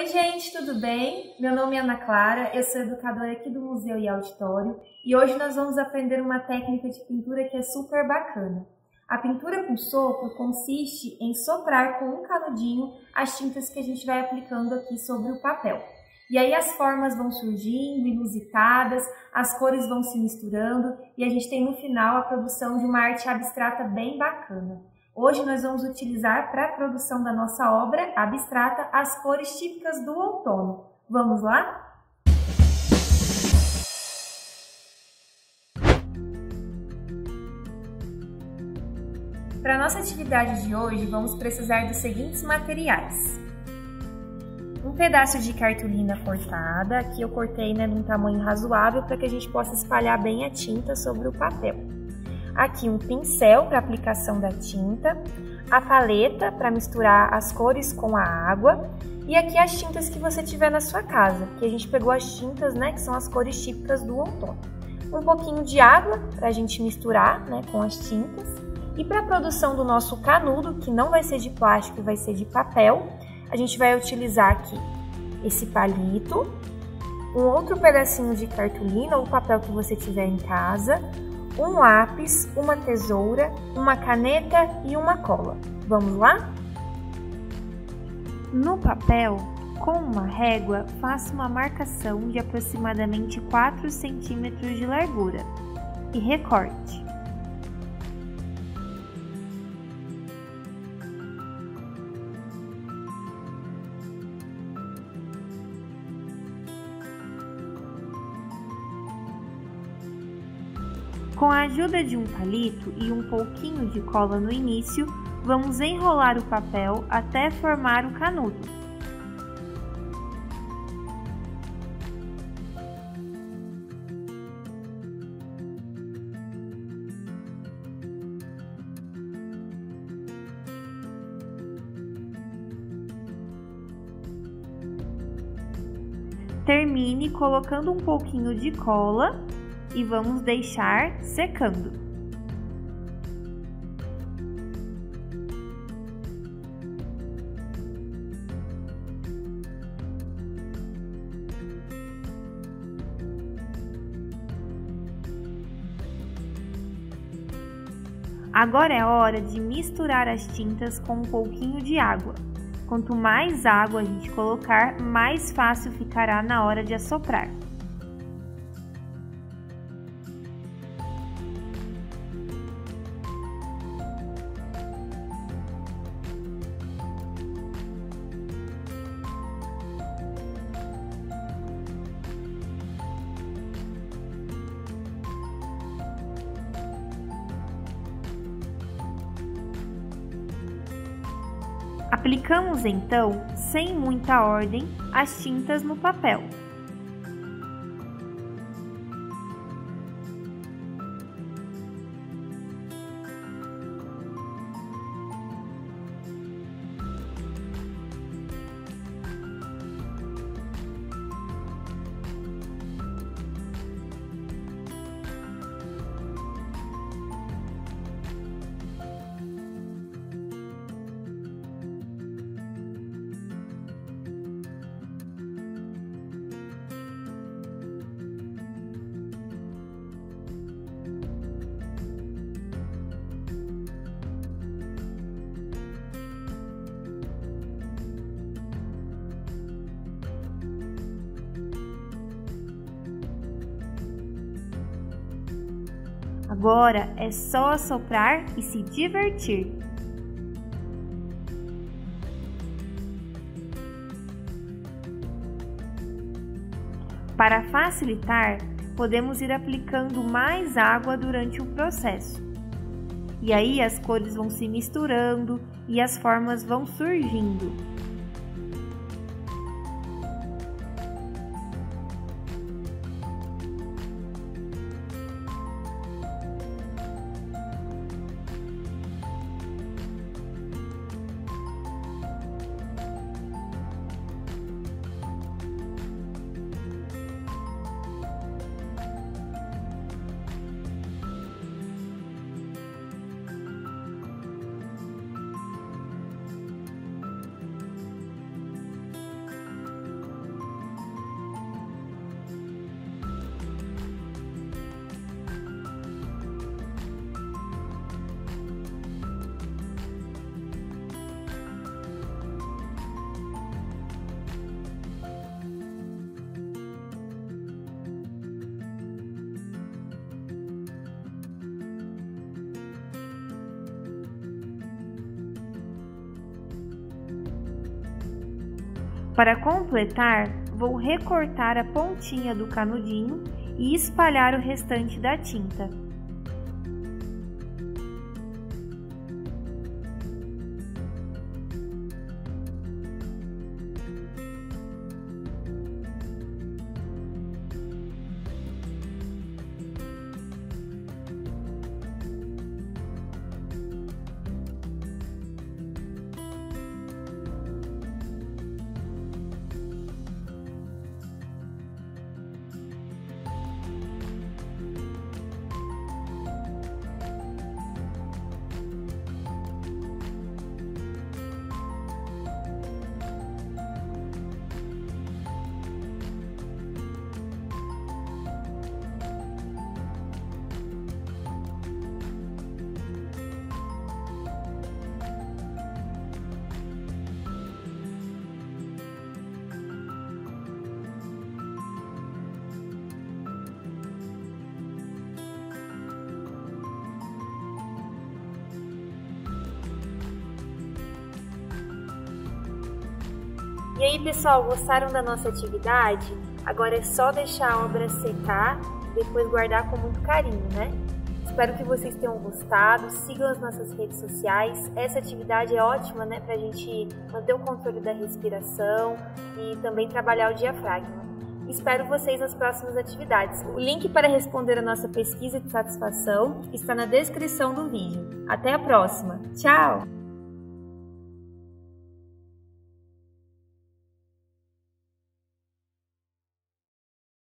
Oi, gente, tudo bem? Meu nome é Ana Clara, eu sou educadora aqui do Museu e Auditório e hoje nós vamos aprender uma técnica de pintura que é super bacana. A pintura com sopro consiste em soprar com um canudinho as tintas que a gente vai aplicando aqui sobre o papel. E aí as formas vão surgindo, inusitadas, as cores vão se misturando e a gente tem no final a produção de uma arte abstrata bem bacana. Hoje nós vamos utilizar para a produção da nossa obra abstrata as cores típicas do outono. Vamos lá? Para nossa atividade de hoje, vamos precisar dos seguintes materiais. Um pedaço de cartolina cortada, aqui eu cortei né, num tamanho razoável para que a gente possa espalhar bem a tinta sobre o papel. Aqui um pincel para aplicação da tinta, a paleta para misturar as cores com a água e aqui as tintas que você tiver na sua casa, que a gente pegou as tintas, né, que são as cores típicas do outono. Um pouquinho de água para a gente misturar, né, com as tintas. E para a produção do nosso canudo, que não vai ser de plástico, vai ser de papel, a gente vai utilizar aqui esse palito, um outro pedacinho de cartolina ou papel que você tiver em casa, um lápis, uma tesoura, uma caneta e uma cola. Vamos lá? No papel, com uma régua, faça uma marcação de aproximadamente 4 centímetros de largura e recorte. Com a ajuda de um palito e um pouquinho de cola no início, vamos enrolar o papel até formar o canudo. Termine colocando um pouquinho de cola e vamos deixar secando. Agora é hora de misturar as tintas com um pouquinho de água. Quanto mais água a gente colocar, mais fácil ficará na hora de assoprar. Aplicamos então, sem muita ordem, as tintas no papel. Agora é só assoprar e se divertir. Para facilitar, podemos ir aplicando mais água durante o processo. E aí as cores vão se misturando e as formas vão surgindo. Para completar, vou recortar a pontinha do canudinho e espalhar o restante da tinta. E aí, pessoal, gostaram da nossa atividade? Agora é só deixar a obra secar e depois guardar com muito carinho, né? Espero que vocês tenham gostado. Sigam as nossas redes sociais. Essa atividade é ótima, né, para a gente manter o controle da respiração e também trabalhar o diafragma. Espero vocês nas próximas atividades. O link para responder a nossa pesquisa de satisfação está na descrição do vídeo. Até a próxima. Tchau!